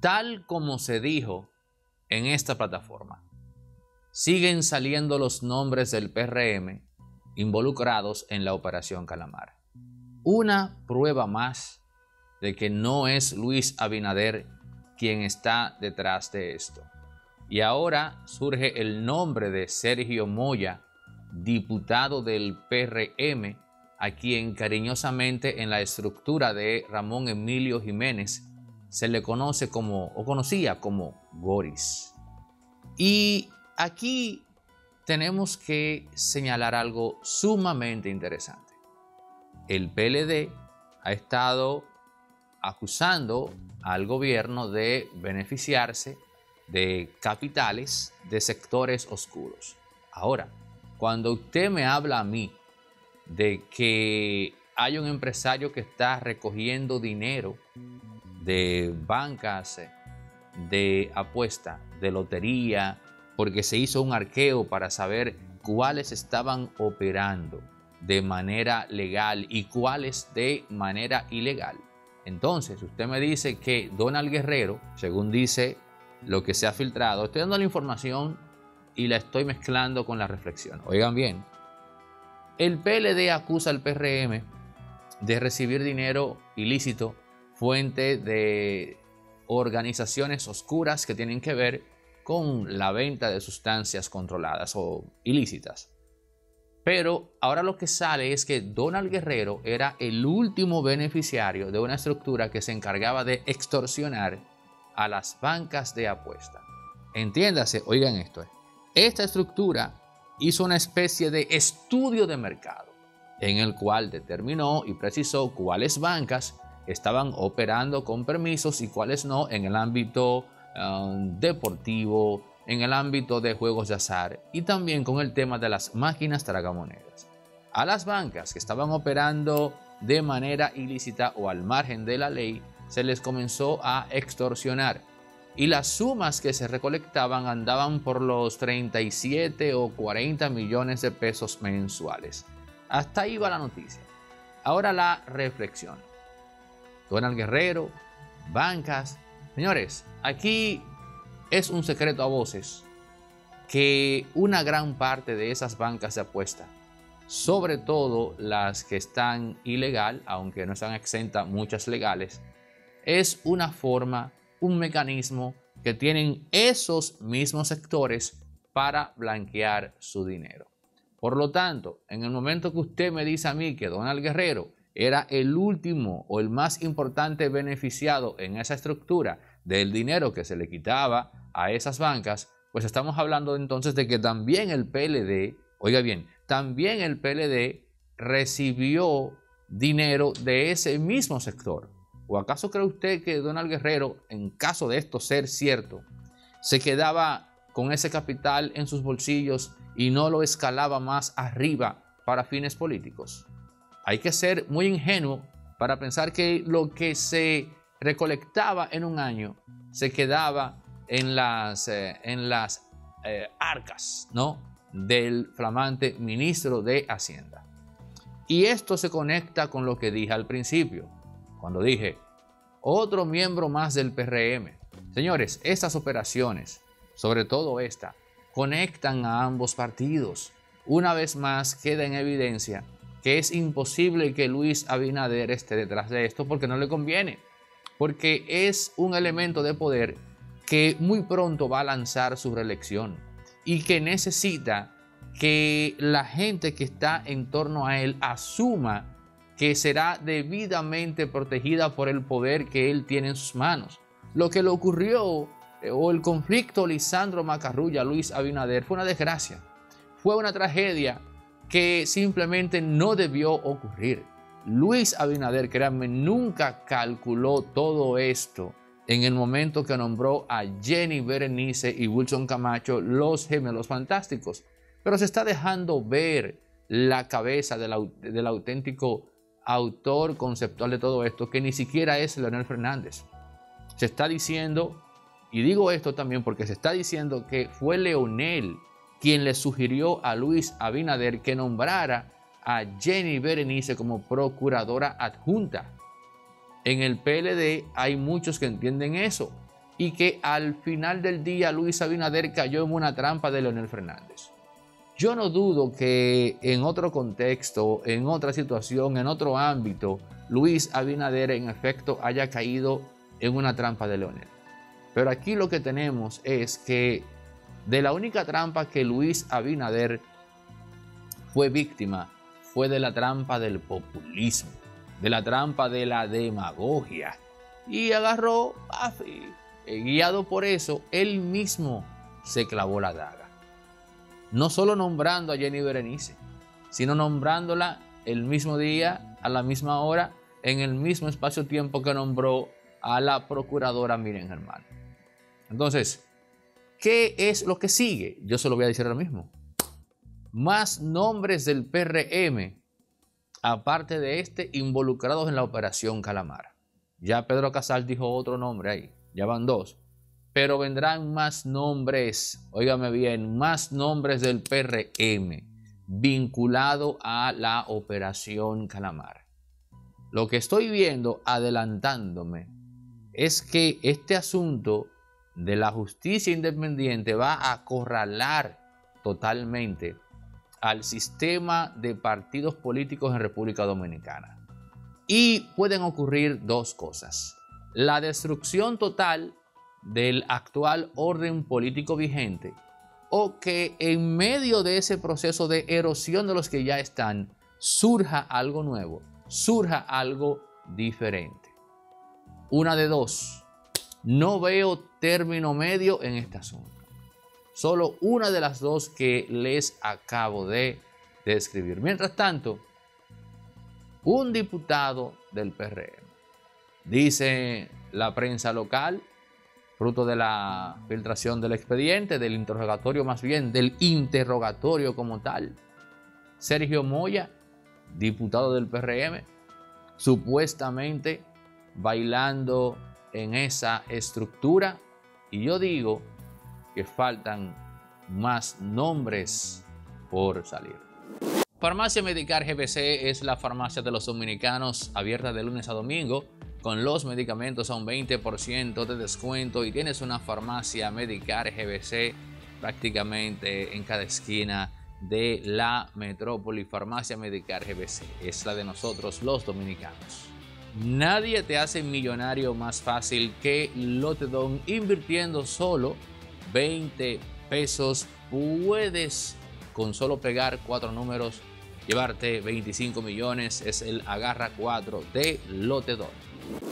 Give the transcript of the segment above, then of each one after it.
tal como se dijo en esta plataforma, siguen saliendo los nombres del PRM involucrados en la operación Calamar. Una prueba más de que no es Luis Abinader quien está detrás de esto. Y ahora surge el nombre de Sergio Moya, diputado del PRM, a quien cariñosamente en la estructura de Ramón Emilio Jiménez se le conoce como, o conocía como Boris. Y aquí tenemos que señalar algo sumamente interesante. El PLD ha estado acusando al gobierno de beneficiarse de capitales de sectores oscuros. Ahora, cuando usted me habla a mí de que hay un empresario que está recogiendo dinero de bancas de apuesta, de lotería, porque se hizo un arqueo para saber cuáles estaban operando de manera legal y cuáles de manera ilegal. Entonces, usted me dice que Donald Guerrero, según dice lo que se ha filtrado, estoy dando la información y la estoy mezclando con la reflexión. Oigan bien, el PLD acusa al PRM de recibir dinero ilícito, fuente de organizaciones oscuras que tienen que ver con la venta de sustancias controladas o ilícitas. Pero ahora lo que sale es que Donald Guerrero era el último beneficiario de una estructura que se encargaba de extorsionar a las bancas de apuesta. Entiéndase, oigan esto. Esta estructura hizo una especie de estudio de mercado en el cual determinó y precisó cuáles bancas estaban operando con permisos y cuáles no en el ámbito um, deportivo, en el ámbito de juegos de azar y también con el tema de las máquinas tragamonedas. A las bancas que estaban operando de manera ilícita o al margen de la ley, se les comenzó a extorsionar y las sumas que se recolectaban andaban por los 37 o 40 millones de pesos mensuales. Hasta ahí va la noticia. Ahora la reflexión. Donald Guerrero, bancas. Señores, aquí es un secreto a voces que una gran parte de esas bancas de apuesta, sobre todo las que están ilegal, aunque no están exentas muchas legales, es una forma, un mecanismo que tienen esos mismos sectores para blanquear su dinero. Por lo tanto, en el momento que usted me dice a mí que Donald Guerrero era el último o el más importante beneficiado en esa estructura del dinero que se le quitaba a esas bancas, pues estamos hablando entonces de que también el PLD, oiga bien, también el PLD recibió dinero de ese mismo sector. ¿O acaso cree usted que Donald Guerrero, en caso de esto ser cierto, se quedaba con ese capital en sus bolsillos y no lo escalaba más arriba para fines políticos? Hay que ser muy ingenuo para pensar que lo que se recolectaba en un año se quedaba en las, eh, en las eh, arcas ¿no? del flamante ministro de Hacienda. Y esto se conecta con lo que dije al principio, cuando dije, otro miembro más del PRM. Señores, estas operaciones, sobre todo esta, conectan a ambos partidos. Una vez más queda en evidencia que es imposible que Luis Abinader esté detrás de esto porque no le conviene, porque es un elemento de poder que muy pronto va a lanzar su reelección y que necesita que la gente que está en torno a él asuma que será debidamente protegida por el poder que él tiene en sus manos. Lo que le ocurrió eh, o el conflicto Lisandro Macarrulla, Luis Abinader, fue una desgracia, fue una tragedia que simplemente no debió ocurrir. Luis Abinader, créanme, nunca calculó todo esto en el momento que nombró a Jenny Berenice y Wilson Camacho los gemelos fantásticos. Pero se está dejando ver la cabeza del, del auténtico autor conceptual de todo esto, que ni siquiera es Leonel Fernández. Se está diciendo, y digo esto también porque se está diciendo que fue Leonel quien le sugirió a Luis Abinader que nombrara a Jenny Berenice como procuradora adjunta. En el PLD hay muchos que entienden eso y que al final del día Luis Abinader cayó en una trampa de Leonel Fernández. Yo no dudo que en otro contexto, en otra situación, en otro ámbito, Luis Abinader en efecto haya caído en una trampa de Leonel. Pero aquí lo que tenemos es que de la única trampa que Luis Abinader fue víctima fue de la trampa del populismo, de la trampa de la demagogia. Y agarró, eh, guiado por eso, él mismo se clavó la daga. No solo nombrando a Jenny Berenice, sino nombrándola el mismo día, a la misma hora, en el mismo espacio-tiempo que nombró a la procuradora Miren Germán. Entonces, ¿qué es lo que sigue? Yo se lo voy a decir ahora mismo. Más nombres del PRM, aparte de este, involucrados en la operación Calamar. Ya Pedro Casal dijo otro nombre ahí ya van dos. Pero vendrán más nombres, óigame bien, más nombres del PRM vinculado a la operación Calamar. Lo que estoy viendo, adelantándome, es que este asunto de la justicia independiente va a acorralar totalmente al sistema de partidos políticos en República Dominicana. Y pueden ocurrir dos cosas la destrucción total del actual orden político vigente o que en medio de ese proceso de erosión de los que ya están surja algo nuevo, surja algo diferente. Una de dos. No veo término medio en este asunto. Solo una de las dos que les acabo de describir. Mientras tanto, un diputado del PRM Dice la prensa local, fruto de la filtración del expediente, del interrogatorio más bien, del interrogatorio como tal. Sergio Moya, diputado del PRM, supuestamente bailando en esa estructura. Y yo digo que faltan más nombres por salir. Farmacia Medicar GBC es la farmacia de los dominicanos abierta de lunes a domingo con los medicamentos a un 20% de descuento y tienes una farmacia Medicar GBC prácticamente en cada esquina de la metrópoli. Farmacia Medicar GBC es la de nosotros los dominicanos. Nadie te hace millonario más fácil que Lotedon invirtiendo solo 20 pesos. Puedes con solo pegar cuatro números llevarte 25 millones. Es el agarra 4 de Lotedon.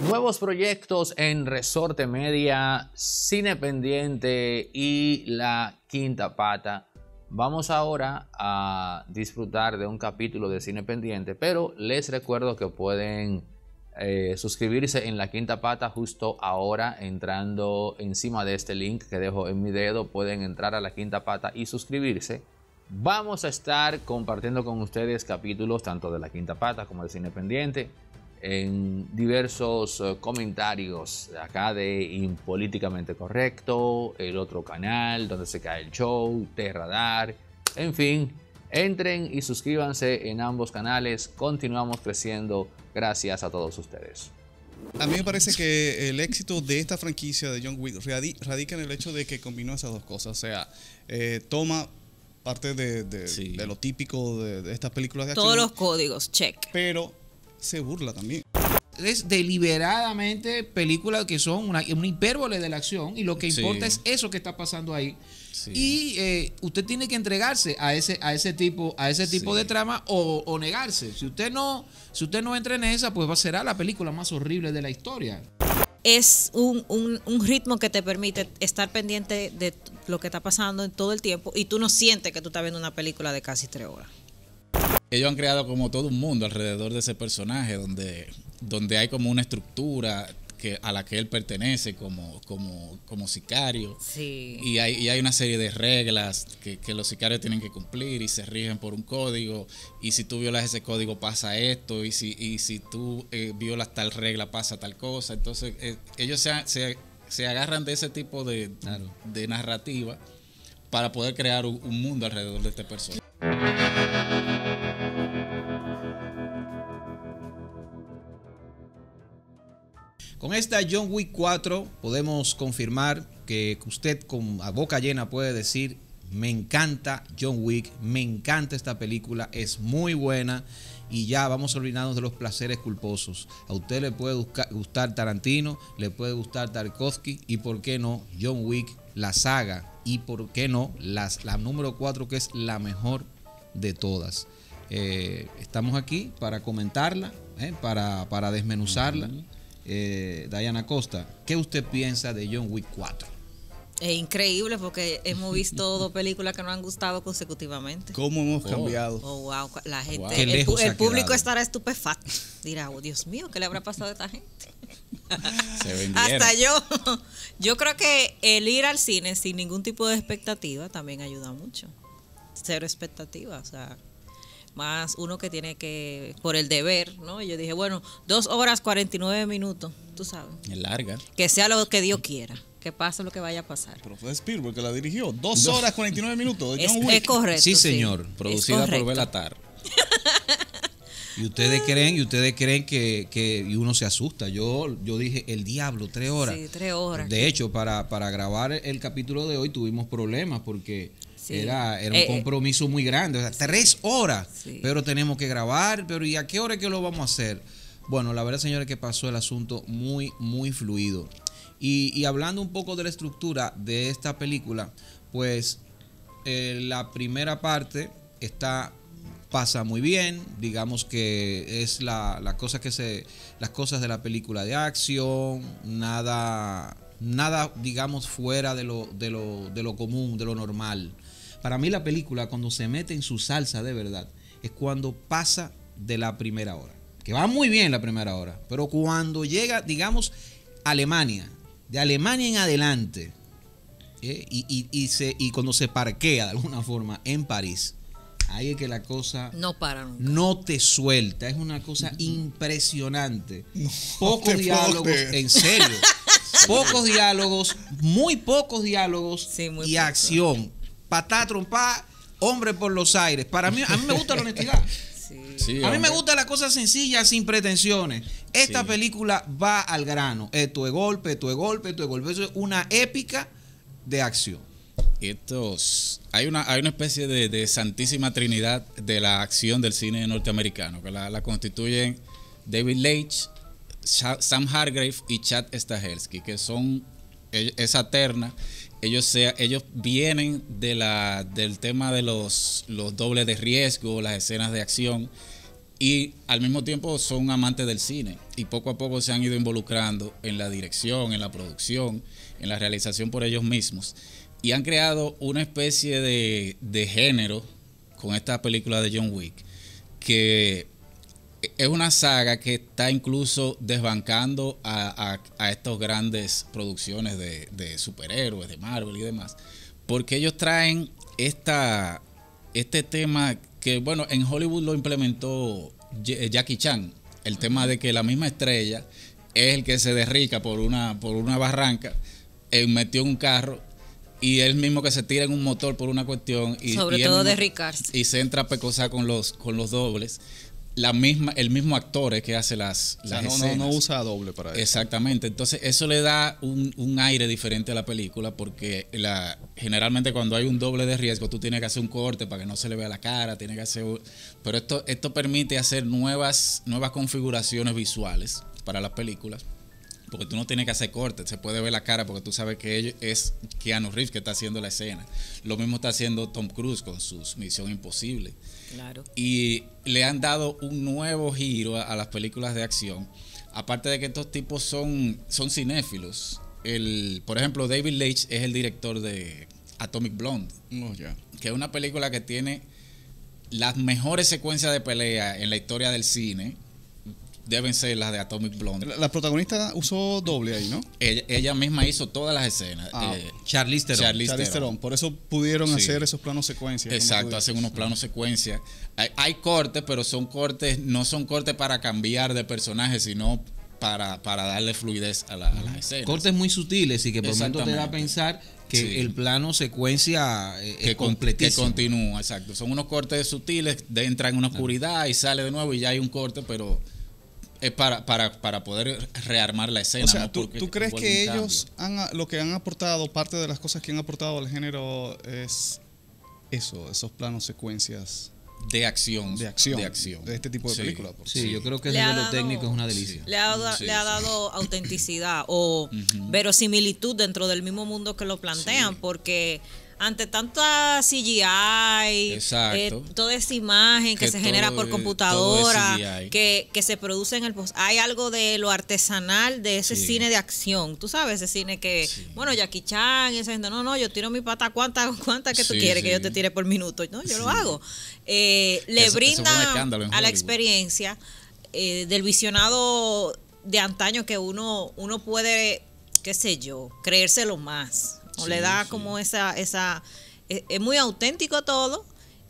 Nuevos proyectos en Resorte Media, Cine Pendiente y La Quinta Pata. Vamos ahora a disfrutar de un capítulo de Cine Pendiente, pero les recuerdo que pueden eh, suscribirse en La Quinta Pata justo ahora entrando encima de este link que dejo en mi dedo. Pueden entrar a La Quinta Pata y suscribirse. Vamos a estar compartiendo con ustedes capítulos tanto de La Quinta Pata como de Cine Pendiente en diversos eh, comentarios acá de Impolíticamente Correcto, el otro canal donde se cae el show, T-Radar, en fin, entren y suscríbanse en ambos canales, continuamos creciendo gracias a todos ustedes. A mí me parece que el éxito de esta franquicia de John Wick radica en el hecho de que combinó esas dos cosas, o sea, eh, toma parte de, lo típico de, de estas películas de acción. Todos los códigos, check. Pero se burla también. Es deliberadamente películas que son una, hipérbole de la acción y lo que importa es eso que está pasando ahí. Y eh, usted tiene que entregarse a ese, a ese tipo, a ese tipo de trama o, negarse. Si usted no, si usted no entra en esa, pues va a ser la película más horrible de la historia. Es un, un ritmo que te permite estar pendiente de lo que está pasando en todo el tiempo y tú no sientes que tú estás viendo una película de casi tres horas ellos han creado como todo un mundo alrededor de ese personaje donde, donde hay como una estructura que, a la que él pertenece como, como, como sicario. Sí. Y, hay, y hay una serie de reglas que, los sicarios tienen que cumplir y se rigen por un código. Y si tú violas ese código pasa esto. Y si, y si tú eh, violas tal regla pasa tal cosa. Entonces eh, ellos se, se, agarran de ese tipo de, de narrativa para poder crear un, un mundo alrededor de este personaje. Con esta John Wick 4 podemos confirmar que usted con a boca llena puede decir, me encanta John Wick, me encanta esta película, es muy buena y ya vamos a olvidarnos de los placeres culposos. A usted le puede gustar Tarantino, le puede gustar Tarkovsky y por qué no John Wick, la saga y por qué no las, la número 4 que es la mejor de todas. Eh, estamos aquí para comentarla, eh, para, para, desmenuzarla. Eh, Diana Costa, ¿qué usted piensa de John Wick 4? Es increíble porque hemos visto dos películas que nos han gustado consecutivamente. ¿Cómo hemos oh. cambiado? Oh, wow. La gente, el, público estará estupefacto. Dirá, oh, Dios mío, ¿qué le habrá pasado a esta gente? Se Hasta yo. Yo creo que el ir al cine sin ningún tipo de expectativa también ayuda mucho. Cero expectativa, o sea, más uno que tiene que, por el deber, ¿no? Yo dije, bueno, dos horas 49 minutos, tú sabes. Es larga. Que sea lo que Dios quiera que pase lo que vaya a pasar. Pero fue Spielberg que la dirigió. Dos horas 49 minutos. De John es, es, correcto. Sí, señor. Producida por Belatar. y ustedes creen, y ustedes creen que, que y uno se asusta. Yo, yo dije, el diablo, tres horas. Sí, tres horas. De hecho, para, para grabar el capítulo de hoy tuvimos problemas porque era, era un eh, compromiso muy grande. O sea, tres horas. Pero tenemos que grabar. Pero ¿y a qué hora es que lo vamos a hacer? Bueno, la verdad, señores, que pasó el asunto muy, muy fluido. Y, hablando un poco de la estructura de esta película, pues eh, la primera parte está pasa muy bien, digamos que es la, cosa que se las cosas de la película de acción, nada nada digamos fuera de lo, de lo, de lo común, de lo normal. Para mí la película cuando se mete en su salsa de verdad es cuando pasa de la primera hora, que va muy bien la primera hora, pero cuando llega, digamos, Alemania, de Alemania en adelante, ¿eh? y, se, y cuando se parquea de alguna forma en París, ahí es que la cosa no para no te suelta. Es una cosa impresionante. Pocos diálogos en serio. Pocos diálogos muy pocos diálogos y acción. Patá trompa hombre por los aires. Para mí a mí me gusta la honestidad. A mí me gusta la cosa sencilla, sin pretensiones. Esta película va al grano. Esto es golpe, esto es golpe, esto es golpe. Eso es una épica de acción. Estos, hay, una, hay una especie de, santísima trinidad de la acción del cine norteamericano, que la, constituyen David Leitch, Sam Hargrave y Chad Stahelski, que son e, esa terna ellos, sea, ellos vienen de la, del tema de los, los dobles de riesgo, las escenas de acción, y al mismo tiempo son amantes del cine y poco a poco se han ido involucrando en la dirección, en la producción, en la realización por ellos mismos y han creado una especie de, de género con esta película de John Wick que es una saga que está incluso desbancando a, estas grandes producciones de, superhéroes, de Marvel y demás, porque ellos traen esta, este tema que, bueno, en Hollywood lo implementó Jackie Chan, el tema de que la misma estrella es el que se derrica por una, por una barranca, eh, metió un carro y él mismo que se tira en un motor por una cuestión y sobre todo de y se entra a pecosar con los con los dobles la misma, el mismo actor que hace las, las no, No, usa doble para eso. Exactamente. Entonces, eso le da un, aire diferente a la película porque la, generalmente cuando hay un doble de riesgo, tú tienes que hacer un corte para que no se le vea la cara, tienes que hacer. Pero esto, esto permite hacer nuevas, nuevas configuraciones visuales para las películas. Porque tú no tienes que hacer cortes, se puede ver la cara porque tú sabes que es Keanu Reeves que está haciendo la escena. Lo mismo está haciendo Tom Cruise con su Misión Imposible. Y le han dado un nuevo giro a, las películas de acción. Aparte de que estos tipos son, son cinéfilos. El, por ejemplo, David Leitch es el director de Atomic Blonde. Oh, que es una película que tiene las mejores secuencias de pelea en la historia del cine deben ser las de Atomic Blonde. La, protagonista usó doble ahí, ¿no? Ella, misma hizo todas las escenas. Ah, eh, Charlize Theron. Por eso pudieron hacer esos planos secuencias. Exacto, hacen unos planos secuencias. Hay, cortes, pero son cortes, no son cortes para cambiar de personaje, sino para, para darle fluidez a, las escenas. Cortes muy sutiles y que por momento te da a pensar que el plano secuencia eh, es que, que continúa, exacto. Son unos cortes sutiles, de, entra en una oscuridad y sale de nuevo y ya hay un corte, pero Es para, para, para poder rearmar la escena. O sea, ¿tú, crees que ellos han, lo que han aportado, parte de las cosas que han aportado al género es eso, esos planos, secuencias de acción. De acción. De acción. De este tipo de películas. Sí, yo creo que desde lo técnico es una delicia. Le ha, le ha dado autenticidad o verosimilitud dentro del mismo mundo que lo plantean, porque ante tanta CGI, eh, toda esa imagen que, se genera por computadora, que, se produce en el post, hay algo de lo artesanal de ese cine de acción, tú sabes, ese cine que, bueno, Jackie Chan, y esa gente, no, no, yo tiro mi pata, ¿cuántas cuánta que tú quieres que yo te tire por minuto? No, yo lo hago. Eh, le brinda a la experiencia eh, del visionado de antaño que uno, uno puede, qué sé yo, creérselo más le da como esa, esa, e, es, muy auténtico todo.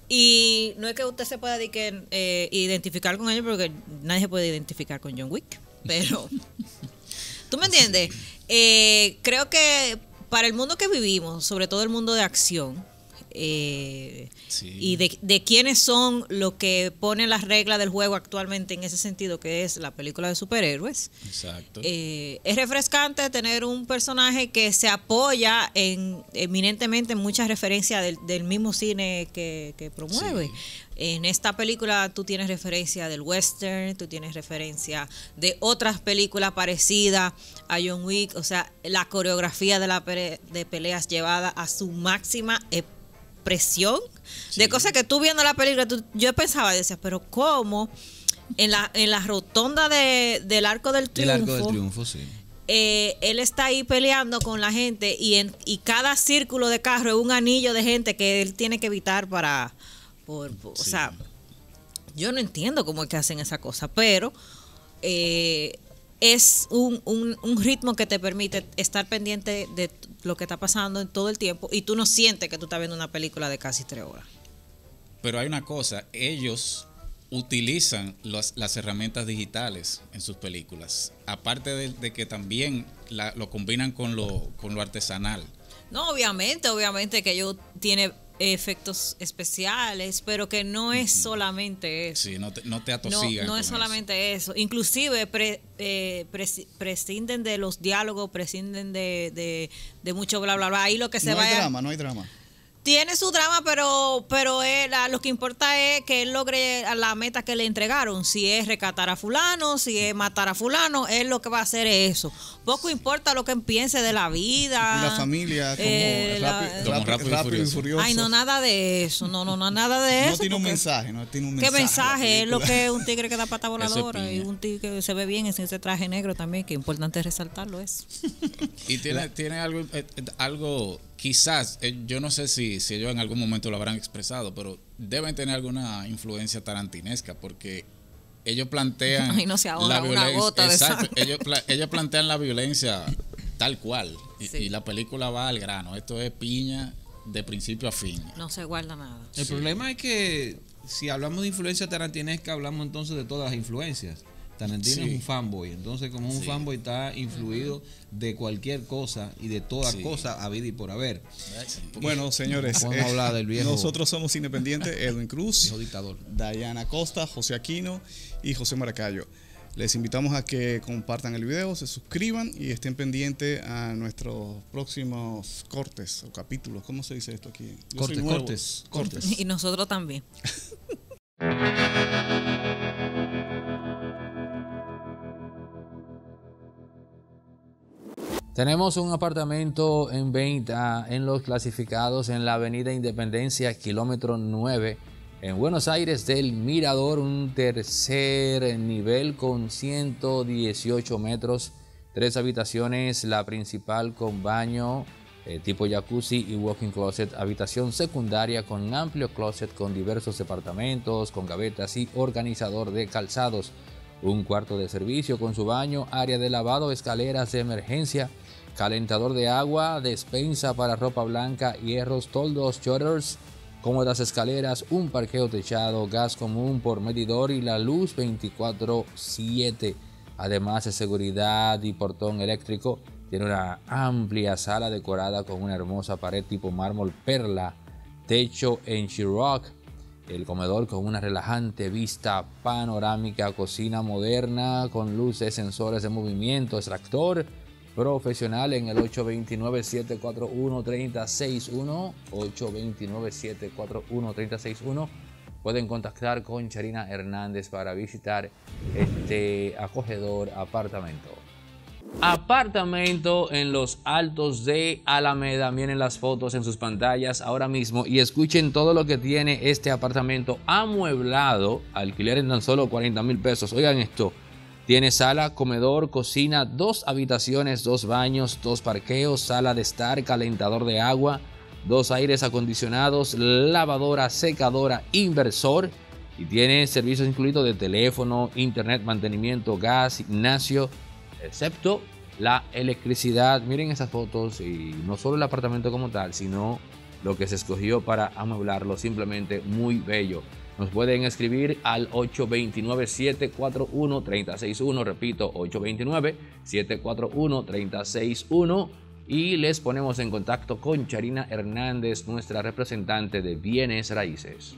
Y no es que usted se pueda eh, identificar con ellos porque nadie se puede identificar con John Wick. Pero, ¿tú me entiendes? Eh, creo que para el mundo que vivimos, sobre todo el mundo de acción, eh, y de, de, quiénes son los que ponen las reglas del juego actualmente en ese sentido, que es la película de superhéroes. Exacto. Eh, es refrescante tener un personaje que se apoya en eminentemente en muchas referencias del, mismo cine que, promueve. En esta película tú tienes referencia del western, tú tienes referencia de otras películas parecidas a John Wick, o sea, la coreografía de la de peleas llevada a su máxima presión de cosas que tú viendo la película, yo pensaba, decía, pero ¿cómo? En la, en la rotonda de, del Arco del Triunfo. El Arco del Triunfo, sí. Eh, él está ahí peleando con la gente y, en, y cada círculo de carro es un anillo de gente que él tiene que evitar para... Por, O sea, yo no entiendo cómo es que hacen esa cosa, pero eh, es un, un, ritmo que te permite estar pendiente de lo que está pasando en todo el tiempo y tú no sientes que tú estás viendo una película de casi tres horas. Pero hay una cosa, ellos utilizan las herramientas digitales en sus películas, aparte de, que también lo combinan con lo, con lo artesanal. No, obviamente, obviamente que ellos tienen efectos especiales, pero que no es solamente eso. Sí, no te, no No, es solamente eso. Inclusive eh, prescinden de los diálogos, prescinden de, de, mucho bla, bla, bla. Ahí lo que se no va... No hay drama, no hay drama tiene su drama, pero, pero él, lo que importa es que él logre la meta que le entregaron. Si es recatar a fulano, si es matar a fulano, él lo que va a hacer es eso. Poco importa lo que piense de la vida. la familia, como, eh, rápido, y furioso. Ay, no, nada de eso. No, no, no, nada de eso. No tiene un mensaje, no tiene un mensaje. ¿Qué mensaje? Es lo que es un tigre que da pata voladora y un tigre que se ve bien en ese traje negro también, que es importante resaltarlo es. y tiene, tiene algo, eh, algo quizás, eh, yo no sé si, si ellos en algún momento lo habrán expresado, pero deben tener alguna influencia tarantinesca porque ellos plantean la violencia. ellos, plantean la violencia tal cual y, la película va al grano. Esto es piña de principio a fin. No se guarda nada. El problema es que si hablamos de influencia tarantinesca, hablamos entonces de todas las influencias. Tarantino es un fanboy, entonces como un fanboy está influido de cualquier cosa y de toda cosa a vida y por haber. Bueno, señores, hablar del viejo, nosotros somos independientes, Edwin Cruz, dictador. Dayana Costa, José Aquino y José Maracayo. Les invitamos a que compartan el video, se suscriban y estén pendientes a nuestros próximos cortes o capítulos. ¿Cómo se dice esto aquí? cortes, cortes, cortes. Y nosotros también. Tenemos un apartamento en venta en los clasificados en la Avenida Independencia, kilómetro 9, en Buenos Aires del Mirador, un tercer nivel con 118 metros, tres habitaciones, la principal con baño eh, tipo jacuzzi y walking closet, habitación secundaria con amplio closet con diversos departamentos, con gavetas y organizador de calzados, un cuarto de servicio con su baño, área de lavado, escaleras de emergencia, calentador de agua, despensa para ropa blanca, hierros, toldos, shutters, cómodas escaleras, un parqueo techado, gas común por medidor y la luz 24/7. Además de seguridad y portón eléctrico, tiene una amplia sala decorada con una hermosa pared tipo mármol perla, techo en Chiroc, El comedor con una relajante vista panorámica, cocina moderna con luces, sensores de movimiento, extractor profesional en el 829-741-3061. 829-741-3061. Pueden contactar con Charina Hernández para visitar este acogedor apartamento. Apartamento en los altos de Alameda. Miren las fotos en sus pantallas ahora mismo y escuchen todo lo que tiene este apartamento amueblado. Alquiler en tan solo 40 mil pesos. Oigan esto. Tiene sala, comedor, cocina, dos habitaciones, dos baños, dos parqueos, sala de estar, calentador de agua, dos aires acondicionados, lavadora, secadora, inversor. Y tiene servicios incluidos de teléfono, internet, mantenimiento, gas, gimnasio excepto la electricidad. Miren esas fotos y no solo el apartamento como tal, sino lo que se escogió para amueblarlo, simplemente muy bello. Nos pueden escribir al 829-741-361, repito, 829-741-361 y les ponemos en contacto con Charina Hernández, nuestra representante de bienes raíces.